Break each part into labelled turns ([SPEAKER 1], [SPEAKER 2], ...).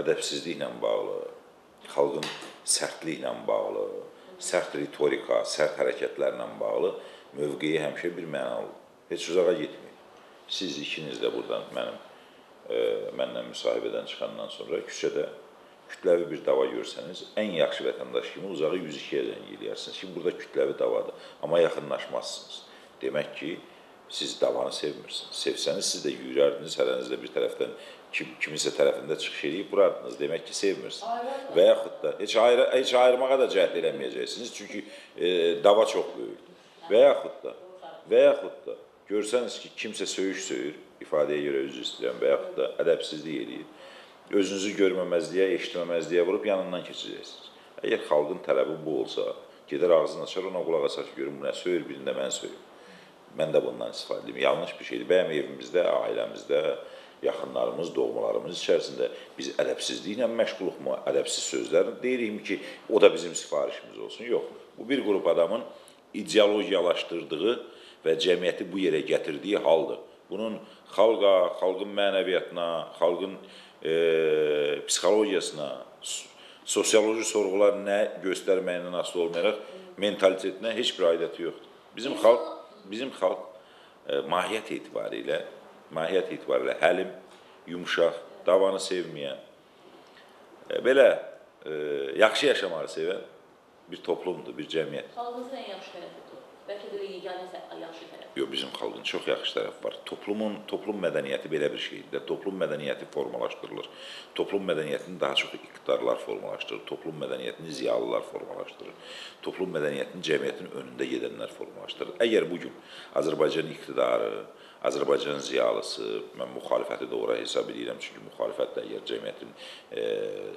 [SPEAKER 1] ədəbsizliklə bağlı, xalqın sərtliklə bağlı, sərt ritorika, sərt hərəkətlərlə bağlı mövqeyi həmişə bir mənalı. Heç uzağa getmir. Siz ikiniz də buradan mənim e, mənlə müsahibədən çıxandan sonra küçədə kütləvi bir dava görsəniz, ən yaxşı vətəndaş kimi uzağı 102-yə zəng eləyərsiniz ki, burada kütləvi davadır, amma yaxınlaşmazsınız. Demək ki, siz davanı sevmirsiniz. Sevsəniz siz də yürərdiniz, hərənizdə bir tərəfdən kim, kimisə tərəfində çıxış edib burardınız. Demək ki, sevmirsiniz. Və yaxud da heç, ayrı, heç ayırmağa da cəhd eləməyəcəksiniz, çünki e, dava çox böyükdür. Və yaxud da, və yaxud da görsəniz ki, kimsə söyüş söyür, ifadəyə görə üzr istəyirəm və yaxud da ədəbsizlik eləyir özünüzü görməməzliyə, eşitməməzliyə vurub yanından keçəcəksiniz. Əgər xalqın tələbi bu olsa, gedər ağzını açar, ona qulaq asar ki, görüm bu nə söyür, birində mən söyür. Mən də bundan istifadə edim. Yanlış bir şeydir. Bəyəm evimizdə, ailəmizdə, yaxınlarımız, doğmalarımız içərisində biz ədəbsizliklə məşğuluqmu, ədəbsiz sözlər deyirikmi ki, o da bizim sifarişimiz olsun? Yox. Bu bir qrup adamın ideologiyalaşdırdığı və cəmiyyəti bu yerə gətirdiyi haldır. Bunun xalqa, xalqın mənəviyyatına, xalqın e, psixologiyasına, sosioloji sorğular nə göstərməyindən asılı olmayaraq mentalitetinə heç bir aidiyyəti yoxdur. Bizim xalq, bizim xalq e, mahiyyət etibarilə, mahiyyət etibarilə həlim, yumşaq, davanı sevməyən, belə e, yaxşı yaşamağı sevən bir toplumdur, bir cəmiyyət.
[SPEAKER 2] Xalqımızın ən yaxşı tərəfidir. Bəlkə də yeganə yaxşı tərəf.
[SPEAKER 1] Yox, bizim xalqın çox yaxşı tərəfi var. Toplumun, toplum mədəniyyəti belə bir şeydir. Toplum mədəniyyəti formalaşdırılır. Toplum mədəniyyətini daha çox iqtidarlar formalaşdırır. Toplum mədəniyyətini ziyalılar formalaşdırır. Toplum mədəniyyətini cəmiyyətin önündə gedənlər formalaşdırır. Əgər bu gün Azərbaycan iqtidarı, Azərbaycan ziyalısı, mən müxalifəti də ora hesab edirəm, çünki müxalifət də əgər cəmiyyətin e,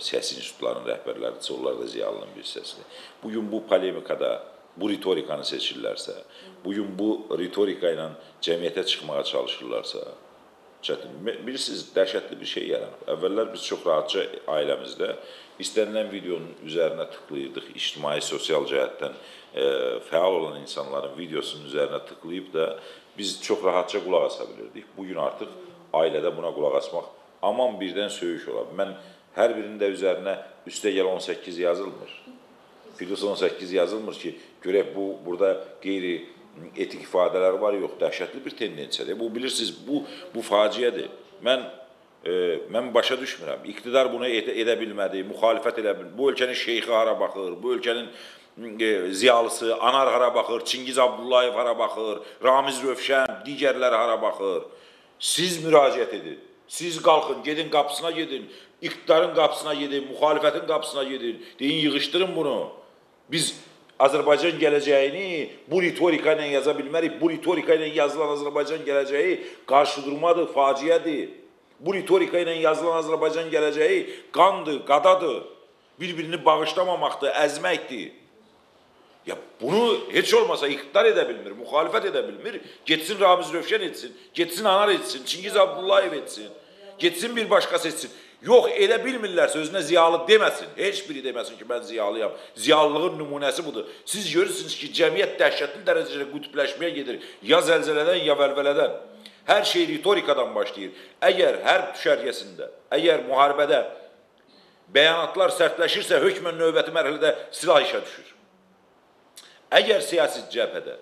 [SPEAKER 1] siyasi institutlarının rəhbərləridirsə, onlar da ziyalının bir hissəsidir. Bu gün bu polemikada bu ritorikanı seçirlərsə, bu gün bu ritorika ilə cəmiyyətə çıxmağa çalışırlarsa, çətin. Bilirsiniz, dəhşətli bir şey yaranıb. Əvvəllər biz çox rahatca ailəmizdə istənilən videonun üzərinə tıklayırdıq, ictimai, sosial cəhətdən e, fəal olan insanların videosunun üzərinə tıklayıb da biz çox rahatca qulaq asa bilirdik. Bu gün artıq ailədə buna qulaq asmaq aman birdən söyüş ola. Mən hər birində üzərinə üstə gəl 18 yazılmır. Plus 18 yazılmır ki, görək bu burada qeyri etik ifadələr var, yox, dəhşətli bir tendensiyadır. Bu bilirsiniz, bu bu faciədir. Mən e, mən başa düşmürəm. İqtidar bunu edə, edə bilmədi, müxalifət edə bilmədi. Bu ölkənin şeyxi hara baxır, bu ölkənin e, ziyalısı Anar hara baxır, Çingiz Abdullayev hara baxır, Ramiz Rövşən, digərləri hara baxır. Siz müraciət edin. Siz qalxın, gedin qapısına gedin, iqtidarın qapısına gedin, müxalifətin qapısına gedin. Deyin, yığışdırın bunu. Biz Azərbaycan gələcəyini bu ritorika ilə yaza bilmərik. Bu ritorika ilə yazılan Azərbaycan gələcəyi qarşıdurmadır, faciədir. Bu ritorika ilə yazılan Azərbaycan gələcəyi qandır, qadadır. Bir-birini bağışlamamaqdır, əzməkdir. Ya bunu heç olmasa iqtidar edə bilmir, müxalifət edə bilmir. Getsin Ramiz Rövşən etsin, getsin Anar etsin, Çingiz Abdullayev etsin, getsin bir başqası etsin. Yox, edə bilmirlərsə özünə ziyalı deməsin. Heç biri deməsin ki, mən ziyalıyam. Ziyalılığın nümunəsi budur. Siz görürsünüz ki, cəmiyyət dəhşətli dərəcədə qütbləşməyə gedir. Ya zəlzələdən, ya vəlvələdən. Hər şey ritorikadan başlayır. Əgər hərb düşərgəsində, əgər müharibədə bəyanatlar sərtləşirsə, hökmən növbəti mərhələdə silah işə düşür. Əgər siyasi cəbhədə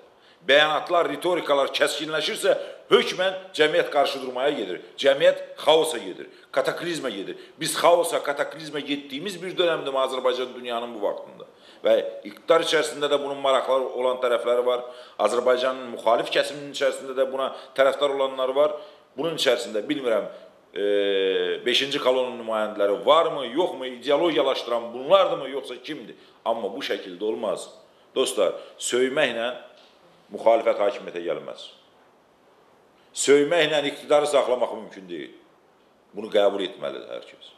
[SPEAKER 1] bəyanatlar, ritorikalar kəskinləşirsə, hökmən cəmiyyət qarşıdurmaya gedir. Cəmiyyət xaosa gedir, kataklizmə gedir. Biz xaosa, kataklizmə getdiyimiz bir dönəmdir Azərbaycan dünyanın bu vaxtında. Və iqtidar içərisində də bunun maraqları olan tərəfləri var. Azərbaycanın müxalif kəsiminin içərisində də buna tərəfdar olanlar var. Bunun içərisində bilmirəm 5-ci e, kolonun nümayəndələri varmı, yoxmu, ideologiyalaşdıran bunlardırmı, yoxsa kimdir? Amma bu şəkildə olmaz. Dostlar, söyməklə müxalifət hakimiyyətə gəlməz. Söyməklə iqtidarı saxlamaq mümkün deyil. Bunu qəbul etməlidir hər kəs.